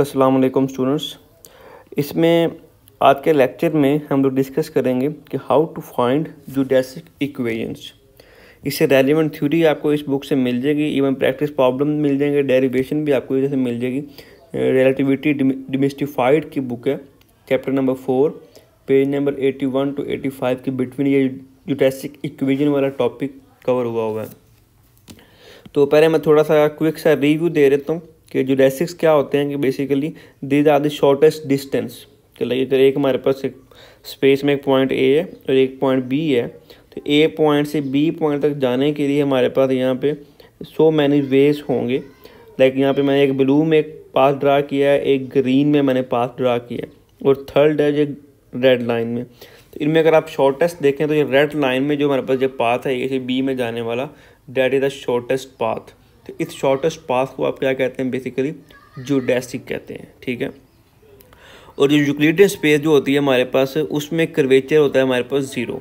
अस्सलाम वालेकुम स्टूडेंट्स इसमें आज के लेक्चर में हम लोग डिस्कस करेंगे कि how to find geodesic equations इससे रेलिवेंट थ्योरी आपको इस बुक से मिल जाएगी इवन प्रैक्टिस प्रॉब्लम मिल जाएँगे डेरिवेशन भी आपको इधर से मिल जाएगी. रिलेटिविटी डिमिस्टिफाइड की बुक है chapter number four page number eighty one two eighty five के बिटवीन ये जूडेसिक इक्वेशन वाला टॉपिक कवर हुआ हुआ है तो पहले मैं थोड़ा सा क्विक सा रिव्यू दे देता हूँ. कि जूडेसिक्स क्या होते हैं कि basically these are the shortest distance कि लाइक अगर एक हमारे पास एक स्पेस में एक पॉइंट ए है और एक पॉइंट बी है तो ए पॉइंट से बी पॉइंट तक जाने के लिए हमारे पास यहाँ पे सो मैनी वेज होंगे। लाइक यहाँ पे मैंने एक ब्लू में एक पाथ ड्रा किया है, एक ग्रीन में मैंने पाथ ड्रा किया है और थर्ड है जो रेड लाइन में। तो इनमें अगर आप शॉर्टेस्ट देखें तो ये रेड लाइन में जो हमारे पास जो पाथ है ए से बी में जाने वाला that is the shortest path तो इस शॉर्टेस्ट पाथ को आप क्या कहते हैं? बेसिकली जूडेसिक कहते हैं, ठीक है? और जो यूक्लिडियन स्पेस जो होती है हमारे पास, उसमें कर्वेचर होता है हमारे पास ज़ीरो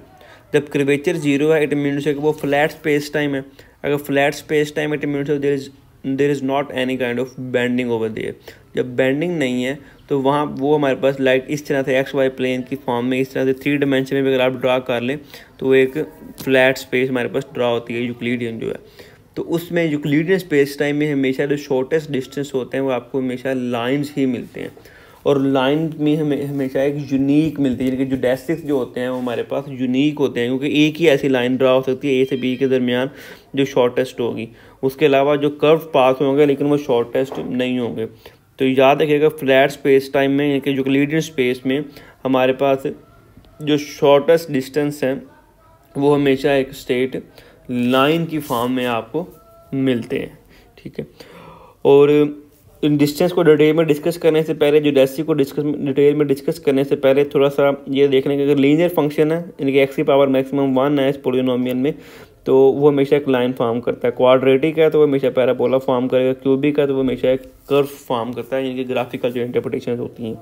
जब कर्वेचर ज़ीरो है इट मीन्स है कि वो फ्लैट स्पेस टाइम है. अगर flat space time it means there is there is not any kind of bending over there जब बैंडिंग नहीं है तो वहाँ वो हमारे पास लाइक इस तरह से एक्स वाई प्लेन की फॉर्म में, इस तरह से थ्री डिमेंशन में अगर आप ड्रा कर लें तो एक फ्लैट स्पेस हमारे पास ड्रा होती है यूक्लिडियन जो है. तो उसमें यूक्लिडियन स्पेस टाइम में हमेशा जो शॉर्टेस्ट डिस्टेंस होते हैं, वो आपको हमेशा लाइन्स ही मिलते हैं। और लाइन में हमें, हमेशा एक यूनिक मिलती है जो डेस्टिक्स जो होते हैं, वो हमारे पास यूनिक होते हैं, क्योंकि एक ही ऐसी लाइन ड्रा हो सकती है ए से बी के दरमियान जो शॉर्टेस्ट होगी। उसके अलावा जो कर्व पास होंगे, लेकिन वो शॉर्टेस्ट नहीं होंगे। तो याद रखिएगा फ्लैट स्पेस टाइम में, यानी कि यूक्लिडियन स्पेस में, हमारे पास जो शॉर्टेस्ट डिस्टेंस है, वो हमेशा एक स्टेट लाइन की फॉर्म में आपको मिलते हैं, ठीक है? और इन डिस्टेंस को डिटेल में डिस्कस करने से पहले, जो डेसी को डिस्कस डिटेल में डिस्कस करने से पहले थोड़ा सा ये देखने का अगर लीनियर फ़ंक्शन है, यानी कि एक्स पावर मैक्सिमम वन है इस पोलिनोमियल में तो वो हमेशा एक लाइन फॉर्म करता है। क्वाड्रेटिक है तो वो हमेशा पैराबोला फॉर्म करेगा। क्यूबिक है तो वो हमेशा एक कर्व फॉर्म करता है, यानी कि ग्राफिकल जो इंटरप्रटेशन होती हैं।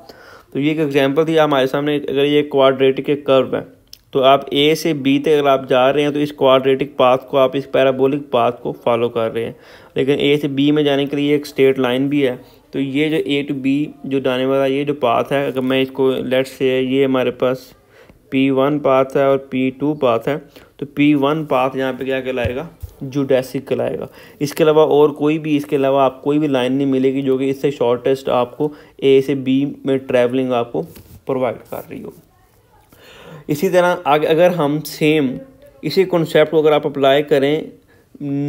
तो ये एक एग्ज़ाम्पल थी हमारे सामने, अगर ये क्वाड्रेटिक एक कर्व है तो आप ए से बी तक अगर आप जा रहे हैं तो इस क्वाड्रेटिक पाथ को आप, इस पैराबोलिक पाथ को फॉलो कर रहे हैं। लेकिन ए से बी में जाने के लिए एक स्ट्रेट लाइन भी है। तो ये जो ए टू बी जो जाने वाला, ये जो पाथ है, अगर मैं इसको लेट से ये हमारे पास पी वन पाथ है और पी टू पाथ है तो पी वन पाथ यहाँ पे क्या कहलाएगा? जूडेसिक कहलाएगा इसके अलावा और कोई भी, इसके अलावा आप कोई भी लाइन नहीं मिलेगी, जो कि इससे शॉर्टेस्ट आपको ए से बी में ट्रैवलिंग आपको प्रोवाइड कर रही हो इसी तरह अगर हम सेम इसी कॉन्सेप्ट को अगर आप अप्लाई करें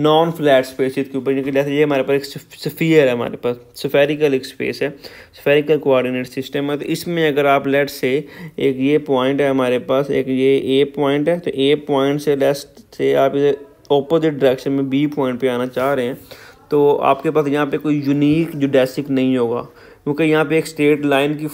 नॉन फ्लैट स्पेसिस के ऊपर जैसे ये हमारे पास एक सफ़ियर है हमारे पास सफेरिकल एक स्पेस है सफेरिकल कोऑर्डिनेट सिस्टम है तो इसमें अगर आप लेट से एक ये पॉइंट है हमारे पास, एक ये ए पॉइंट है तो ए पॉइंट से लेस्ट से आप इसे ऑपोजिट डायरेक्शन में बी पॉइंट पे आना चाह रहे हैं तो आपके पास यहाँ पे कोई यूनिक जो डेसिक नहीं होगा, क्योंकि यहाँ पे एक स्ट्रेट लाइन की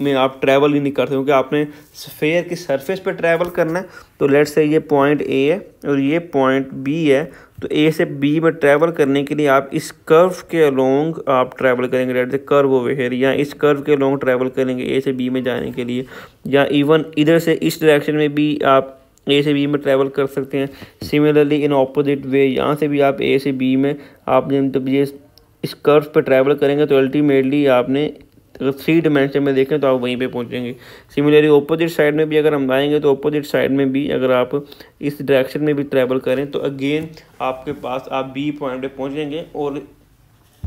में आप ट्रैवल ही नहीं करते, क्योंकि आपने स्फेयर की सरफेस पे ट्रैवल करना है तो लेट से ये पॉइंट ए है और ये पॉइंट बी है तो ए से बी में ट्रैवल करने के लिए आप इस कर्व के अलोंग आप ट्रैवल करेंगे लेट से कर्व ओवर या इस कर्व के अलोंग ट्रैवल करेंगे ए से बी में जाने के लिए, या इवन इधर से इस डायरेक्शन में भी आप ए से बी में ट्रैवल कर सकते हैं। सिमिलरली इन ऑपोजिट वे यहाँ से भी आप ए से बी में, आप जब ये इस कर्व पर ट्रैवल करेंगे तो अल्टीमेटली आपने अगर थ्री डिमेंशन में देखें तो आप वहीं पे पहुँचेंगे। सिमिलरली अपोजिट साइड में भी अगर हम आएँगे तो अपोजिट साइड में भी अगर आप इस डायरेक्शन में भी ट्रैवल करें तो अगेन आपके पास आप बी पॉइंट पे पहुँचेंगे और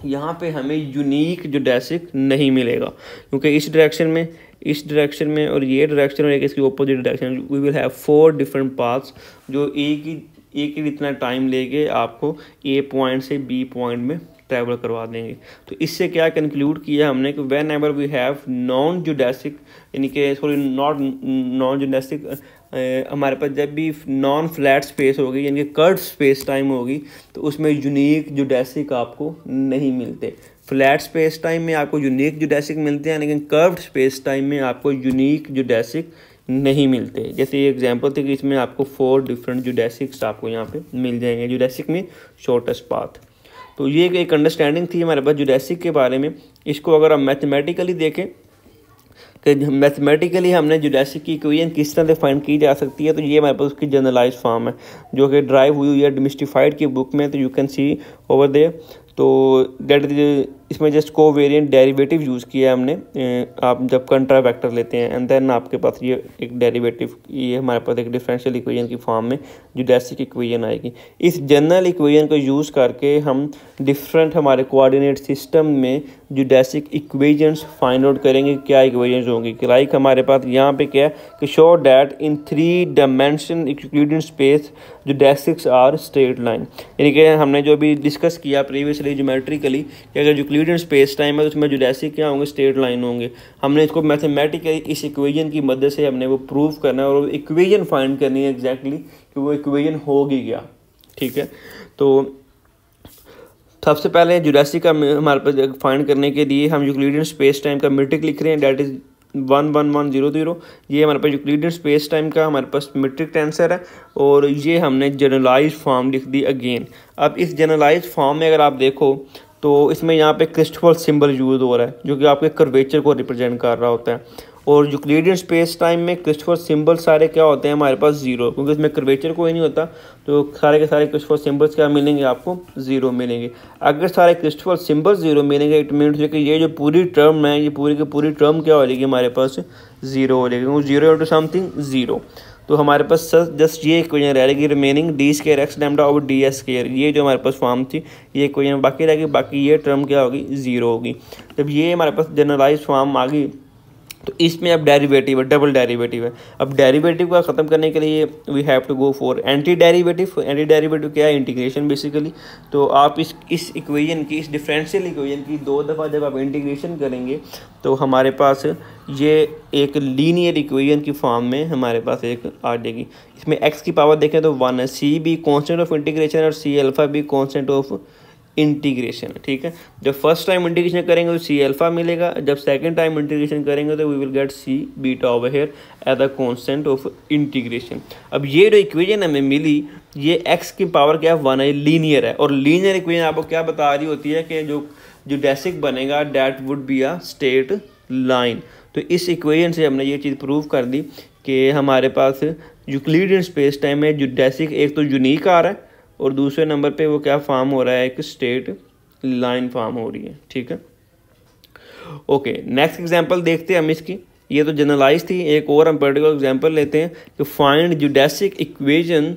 यहाँ पे हमें यूनिक जो डेसिक नहीं मिलेगा। क्योंकि इस डायरेक्शन में, इस डायरेक्शन में और ये डायरेक्शन और एक इसकी opposite direction we will have four different paths जो एक ही एक ही इतना टाइम लेके आपको ए पॉइंट से बी पॉइंट में ट्रैवल करवा देंगे। तो इससे क्या कंक्लूड किया हमने कि whenever we have non geodesic यानी कि सॉरी नॉट नॉन जुडेसिक हमारे पास जब भी नॉन फ्लैट स्पेस होगी, यानी कि कर्ड स्पेस टाइम होगी तो उसमें यूनिक जुडेसिक आपको नहीं मिलते। फ्लैट स्पेस टाइम में आपको यूनिक जुडेसिक मिलते हैं, लेकिन कर्व्ड स्पेस टाइम में आपको यूनिक जुडेसिक नहीं मिलते। जैसे ये एग्जांपल थी कि इसमें आपको फोर डिफरेंट जुडेसिक्स आपको यहाँ पे मिल जाएँगे। जुडेसिक में शॉर्टेस्ट पाथ तो ये एक अंडरस्टैंडिंग थी हमारे पास जुरैसिक के बारे में। इसको अगर हम मैथमेटिकली देखें, कि मैथमेटिकली हमने जुरैसिक की इक्वेशन किस तरह से फाइंड की जा सकती है तो ये हमारे पास उसकी जनरलाइज फॉर्म है, जो कि ड्राइव हुई हुई है डोमिस्टिफाइड की बुक में तो you can see over there तो दैट इज़ इसमें just covariant derivative use किया है हमने। आप जब कंट्रा वेक्टर लेते हैं एंड देन आपके पास ये एक डेरिवेटिव ये हमारे पास एक डिफरेंशियल इक्वेशन की फॉर्म में जो डेसिक इक्वेशन आएगी। इस जनरल इक्वेशन को यूज़ करके हम डिफरेंट हमारे कोऑर्डिनेट सिस्टम में जो डेसिक इक्वेशंस फाइंड आउट करेंगे, क्या इक्वेशंस होंगी। लाइक हमारे पास यहाँ पे क्या है कि show that in three dimension Euclidean space geodesics are straight line यानी कि हमने जो भी डिस्कस किया प्रीवियसली जोमेट्रिकली कि अगर यूक्लिडियन स्पेस टाइम है तो उसमें जो डेसिक क्या होंगे स्ट्रेट लाइन होंगे। हमने इसको मैथमेटिकली इस इक्वेजन की मदद से हमने वो प्रूव करना है और इक्वेजन फाइंड करनी है एग्जैक्टली कि वो इक्वेजन होगी क्या ठीक है? तो सबसे पहले जुरासी का हमारे पास फाइंड करने के लिए हम यूक्लिडियन स्पेस टाइम का मीट्रिक लिख रहे हैं that is one one one zero zero ये हमारे पास यूक्लिडियन स्पेस टाइम का हमारे पास मीट्रिक टेंसर है और ये हमने जनरलाइज फॉर्म लिख दी अगेन अब इस जनरलाइज फॉर्म में अगर आप देखो तो इसमें यहाँ पे क्रिस्टफल सिंबल यूज़ हो रहा है, जो कि आपके कर्वेचर को रिप्रेजेंट कर रहा होता है। और जो यूक्लिडियन स्पेस टाइम में क्रिस्टफर सिंबल सारे क्या होते हैं, हमारे पास ज़ीरो क्योंकि इसमें कर्वेचर कोई नहीं होता तो सारे के सारे क्रिस्टफर सिंबल्स क्या मिलेंगे, आपको ज़ीरो मिलेंगे। अगर सारे क्रिस्टफर सिंबल ज़ीरो मिलेंगे इट मीन कि ये जो पूरी टर्म है, ये पूरी की पूरी टर्म क्या हो जाएगी, हमारे पास ज़ीरो हो जाएगी। ज़ीरो इंटू समथिंग ज़ीरो तो हमारे पास जस्ट ये क्वेश्चन रह रहेगी remaining D square X lambda और डी एस स्केयर ये जो हमारे पास फॉर्म थी, ये क्वेश्चन बाकी रहेगी बाकी ये टर्म क्या होगी? ज़ीरो होगी। जब ये हमारे पास जनरलाइज फॉर्म आ गई तो इसमें अब डेरिवेटिव है डबल डेरिवेटिव है। अब डेरिवेटिव का ख़त्म करने के लिए we have to go for anti derivative anti derivative क्या है? इंटीग्रेशन बेसिकली तो आप इस इस इक्वेशन की, इस डिफरेंशियल इक्वेशन की दो दफ़ा जब आप इंटीग्रेशन करेंगे तो हमारे पास ये एक लीनियर इक्वेशन की फॉर्म में हमारे पास एक आ जाएगी। इसमें एक्स की पावर देखें तो वन है। C B constant of integration और सी अल्फ़ा भी कॉन्सटेंट ऑफ़ इंटीग्रेशन ठीक है? जब फ़र्स्ट टाइम इंटीग्रेशन करेंगे तो सी अल्फ़ा मिलेगा, जब सेकंड टाइम इंटीग्रेशन करेंगे तो we will get C beta over here at the constant of integration अब ये जो इक्वेजन हमें मिली, ये एक्स की पावर क्या वन है लीनियर है। और लीनियर इक्वेजन आपको क्या बता रही होती है कि जो जो डेसिक बनेगा that would be a straight line तो इस इक्वेजन से हमने ये चीज़ प्रूव कर दी कि हमारे पास यूक्लिडियन स्पेस टाइम में जो डेसिक एक तो यूनिक आ रहा है और दूसरे नंबर पे वो क्या फॉर्म हो रहा है? एक स्टेट लाइन फॉर्म हो रही है, ठीक है? ओके नेक्स्ट एग्जांपल देखते हैं हम इसकी। ये तो जनरलाइज थी, एक और हम पर्टिकुलर एग्जांपल लेते हैं, कि find geodesic equation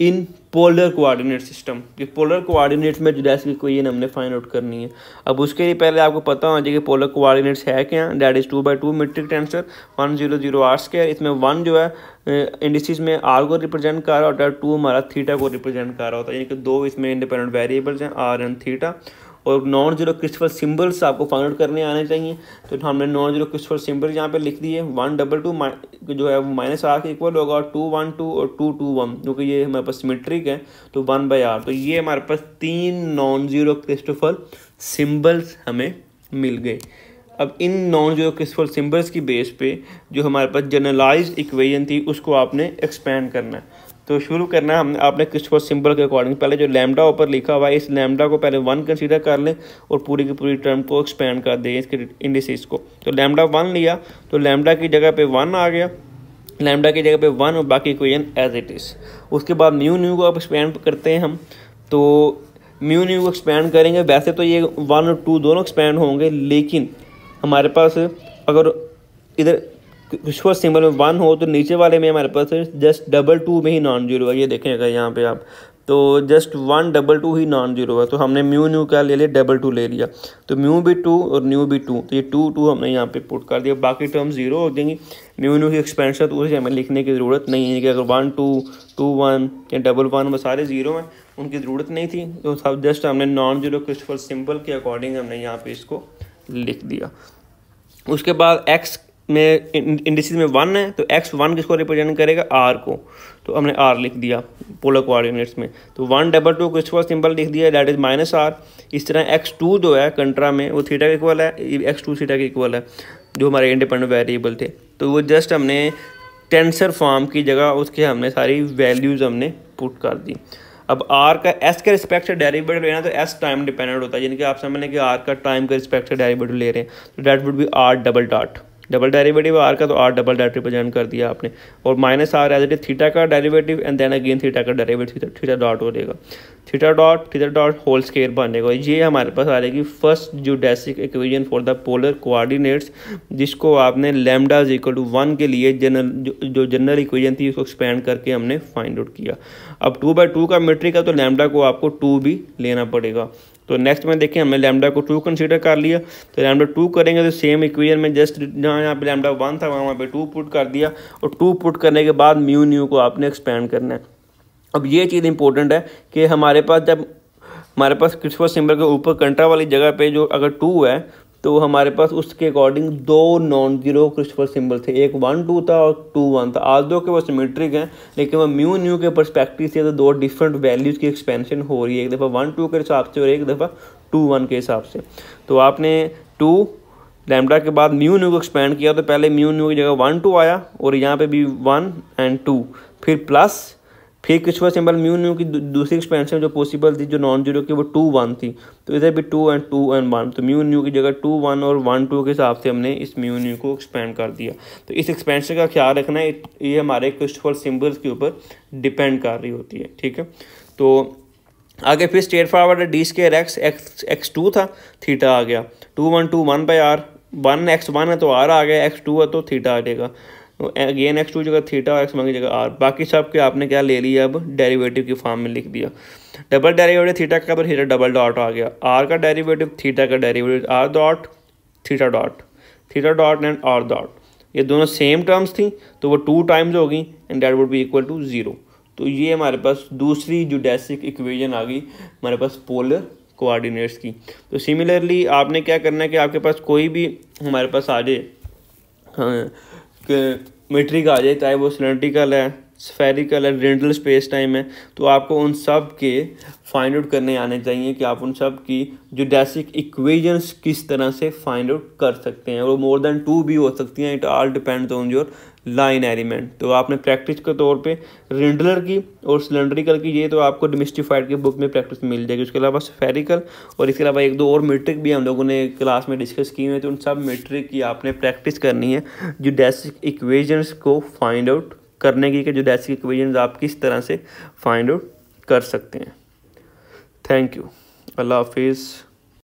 in polar coordinate system ये पोलर कोऑर्डिनेट्स में जुडेसिक इक्वेशन हमने फाइंड आउट करनी है। अब उसके लिए पहले आपको पता होना चाहिए कि पोलर कोऑर्डिनेट्स है क्या? That is two by two metric tensor one zero zero R square इसमें वन जो है इंडिसिस में आर को रिप्रेजेंट कर रहा होता है टू हमारा थीटा को रिप्रेजेंट कर रहा होता है। यानी कि दो इसमें इंडिपेंडेंट वेरिएबल्स हैं आर एंड थीटा और नॉन ज़ीरो क्रिस्टफल सिंबल्स आपको फाइंड आउट करने आने चाहिए। तो हमने नॉन ज़ीरो क्रिस्टफल सिंबल यहाँ पे लिख दिए, वन डबल टू जो है वो माइनस आर के इक्वल होगा और टू वन टू और टू टू वन क्योंकि ये हमारे पास सिमेट्रिक है तो वन बाई आर तो ये हमारे पास तीन नॉन ज़ीरो क्रिस्टफल सिम्बल्स हमें मिल गए। अब इन नॉन ज़ीरो क्रिस्टफल सिम्बल्स की बेस पे जो हमारे पास जनरलाइज इक्वेजन थी, उसको आपने एक्सपेंड करना है। तो शुरू करना हमने आपने क्रिस्टफर सिंबल के अकॉर्डिंग पहले जो लैमडा ऊपर लिखा हुआ है, इस लैमडा को पहले वन कंसीडर कर लें और पूरी की पूरी टर्म को एक्सपेंड कर दें इसके इंडिसिस को। तो लैमडा वन लिया तो लैमडा की जगह पे वन आ गया लैमडा की जगह पे वन और बाकी इक्वेशन एज इट इज़ उसके बाद न्यू न्यू को आप एक्सपेंड करते हैं हम तो म्यू न्यू को एक्सपेंड करेंगे, वैसे तो ये वन और टू दोनों एक्सपेंड होंगे, लेकिन हमारे पास अगर इधर कुछ सिंबल में वन हो तो नीचे वाले में हमारे पास जस्ट डबल टू में ही नॉन ज़ीरो है ये देखें अगर यहाँ पे आप। तो जस्ट वन डबल टू ही नॉन ज़ीरो है तो हमने म्यू न्यू क्या ले लिया? डबल टू ले लिया। तो म्यू भी टू और न्यू भी टू तो ये टू टू हमने यहाँ पे पुट कर दिया। बाकी टर्म ज़ीरो हो जाएँगी म्यू न्यू की एक्सपेंशन तो उसे हमें लिखने की ज़रूरत नहीं है कि अगर वन टू टू वन या डबल वन वो सारे ज़ीरो हैं, उनकी ज़रूरत नहीं थी। तो सब जस्ट हमने नॉन ज़ीरो क्रिस्टफल सिंबल के अकॉर्डिंग हमने यहाँ पे इसको लिख दिया। उसके बाद एक्स में इंडिसिस में वन है तो एक्स वन किसको रिप्रेजेंट करेगा? आर को। तो हमने आर लिख दिया पोलर कोऑर्डिनेट्स में। तो वन डबल टू को इसको सिंबल लिख दिया डैट इज़ माइनस आर इस तरह एक्स टू जो है कंट्रा में, वो थीटा के इक्वल है एक्स टू थीटा के इक्वल है, जो हमारे इंडिपेंडेंट वेरिएबल थे। तो वो जस्ट हमने टेंसर फॉर्म की जगह उसके हमने सारी वैल्यूज़ हमने पुट कर दी। अब आर का एस के रिस्पेक्ट से डेरिवेटिव लेना तो एस टाइम डिपेंडेंट होता है यानी कि आप समझ लें कि आर का टाइम का रिस्पेक्ट से डेरिवेटिव ले रहे हैं। तो that would be R double dot double derivative R का तो आर डबल रिप्रेजेंट कर दिया आपने। और minus R as it theta का derivative and then again theta का डेरिवेटिव, थीटा डॉट हो जाएगा। Theta dot theta dot whole square बनेगा ये हमारे पास आ जाएगी first geodesic equation for the polar coordinates जिसको आपने lambda is equal to one के लिए जनरल जो जनरल इक्वेशन थी, उसको एक्सपेंड करके हमने फाइंड आउट किया। अब टू बाई टू का मेट्रिक है तो लेमडा को आपको टू भी लेना पड़ेगा। तो नेक्स्ट में देखें हमने लैमडा को टू कंसीडर कर लिया। तो लैमडा टू करेंगे तो सेम इक्वेशन में जस्ट जहाँ यहाँ पे लैमडा वन था, वहाँ वहाँ पे टू पुट कर दिया। और टू पुट करने के बाद म्यू न्यू को आपने एक्सपेंड करना है। अब ये चीज़ इंपॉर्टेंट है कि हमारे पास जब हमारे पास क्रिस्पस सिंबल के ऊपर कंट्रा वाली जगह पे जो अगर टू है तो हमारे पास उसके अकॉर्डिंग दो नॉन ज़ीरो क्रिस्टफल सिंबल थे। एक वन टू था और टू वन था। आज दो के वो सिमेट्रिक हैं, लेकिन वो म्यू न्यू के परस्पेक्टिव से तो दो डिफरेंट वैल्यूज़ की एक्सपेंशन हो रही है। एक दफ़ा वन टू के हिसाब से और एक दफ़ा टू वन के हिसाब से। तो आपने टू लैमडा के बाद म्यू न्यू को एक्सपेंड किया तो पहले म्यू न्यू की जगह वन टू आया और यहाँ पे भी वन एंड टू फिर प्लस फिर कुछ वो सिंबल म्यू न्यू की दूसरी एक्सपेंशन जो पॉसिबल थी, जो नॉन ज़ीरो की, वो टू वन थी। तो इधर भी two and two and one तो म्यू न्यू की जगह टू वन और वन टू के हिसाब से हमने इस म्यू न्यू को एक्सपेंड कर दिया। तो इस एक्सपेंशन का ख्याल रखना है, ये हमारे क्रिस्टफल सिम्बल्स के ऊपर डिपेंड कर रही होती है, ठीक है? तो आगे फिर straightforward D square X X X two था थीटा आ गया। Two one two one by R one X one है तो आर आ गया एक्स टू है तो थीटा आ जाएगा। अगेन एक्स टू जगह थीटा और एक्स वन की जगह आर बाकी सब के आपने क्या ले लिया अब? डेरिवेटिव की फॉर्म में लिख दिया। डबल डेरिवेटिव थीटा का पर थीटा डबल डॉट आ गया। आर का डेरिवेटिव थीटा का derivative R dot theta dot theta dot and R dot ये दोनों सेम टर्म्स थी तो वो टू टाइम्स होगी and that would be equal to zero तो ये हमारे पास दूसरी जो डेसिक इक्वेशन आ गई हमारे पास पोलर कोऑर्डिनेट्स की। तो सिमिलरली आपने क्या करना है कि आपके पास कोई भी हमारे पास आ जाए हाँ मेट्रिक आ जाए, चाहे वो सिलेंड्रिकल है, स्फेरिकल है, रेंडल स्पेस टाइम है तो आपको उन सब के फाइंड आउट करने आने चाहिए कि आप उन सब की जो डेसिक इक्वेजन्स किस तरह से फाइंड आउट कर सकते हैं। और मोर देन टू भी हो सकती हैं it all depends on your line element. तो आपने प्रैक्टिस के तौर पे रिंडलर की और सिलेंड्रिकल की, ये तो आपको डिमिस्टिफाइड की बुक में प्रैक्टिस मिल जाएगी। उसके अलावा स्फेरिकल और इसके अलावा एक दो और मेट्रिक भी हम लोगों ने क्लास में डिस्कस किए हुए तो उन सब मेट्रिक की आपने प्रैक्टिस करनी है, जो डेसिक इक्वेजन्स को फाइंड आउट करने की, कि जो डेसिक इक्वेजन आप किस तरह से फाइंड आउट कर सकते हैं। Thank you. अल्लाह हाफिज़।